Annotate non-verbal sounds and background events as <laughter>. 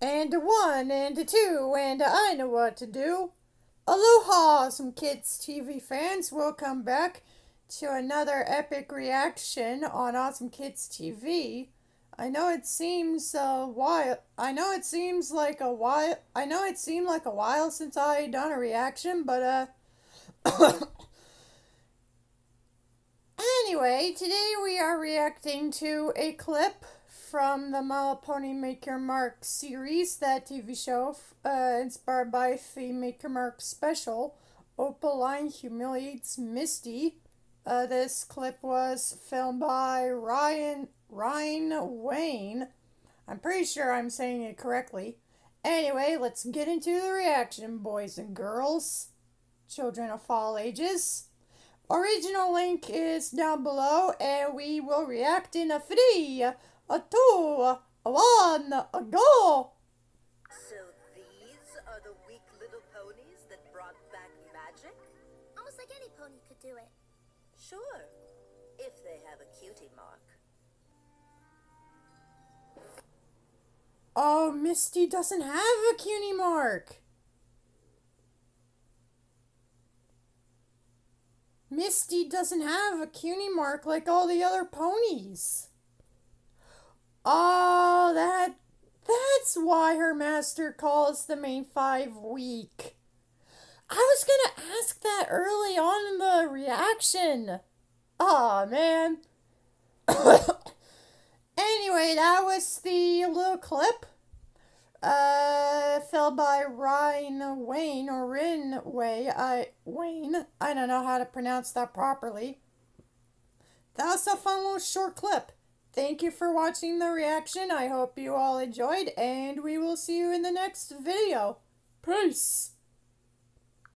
and a one, and a two, and a I know what to do. Aloha, some kids TV fans. Welcome back to another epic reaction on Awesome Kids TV. I know it seems a while. I know it seems like a while. I know it seemed like a while since I done a reaction, but uh. <coughs> anyway, today we are reacting to a clip from the My Pony Make Your Mark series, that TV show uh, inspired by the Make Your Mark special. Opaline humiliates Misty. Uh, this clip was filmed by Ryan Ryan Wayne. I'm pretty sure I'm saying it correctly. Anyway, let's get into the reaction, boys and girls, children of all ages. Original link is down below, and we will react in a three, a two, a one, a go! So these are the weak little ponies that brought back magic? Almost like any pony could do it. Sure, if they have a cutie mark. Oh, Misty doesn't have a cutie mark. Misty doesn't have a cutie mark like all the other ponies. Oh, that that's why her master calls the main five weak. I was gonna ask that early on in the reaction. oh, man. <coughs> anyway, that was the little clip. Uh, fell by Ryan Wayne or Rin Way. I Wayne. I don't know how to pronounce that properly. That was a fun little short clip. Thank you for watching the reaction. I hope you all enjoyed, and we will see you in the next video. Peace.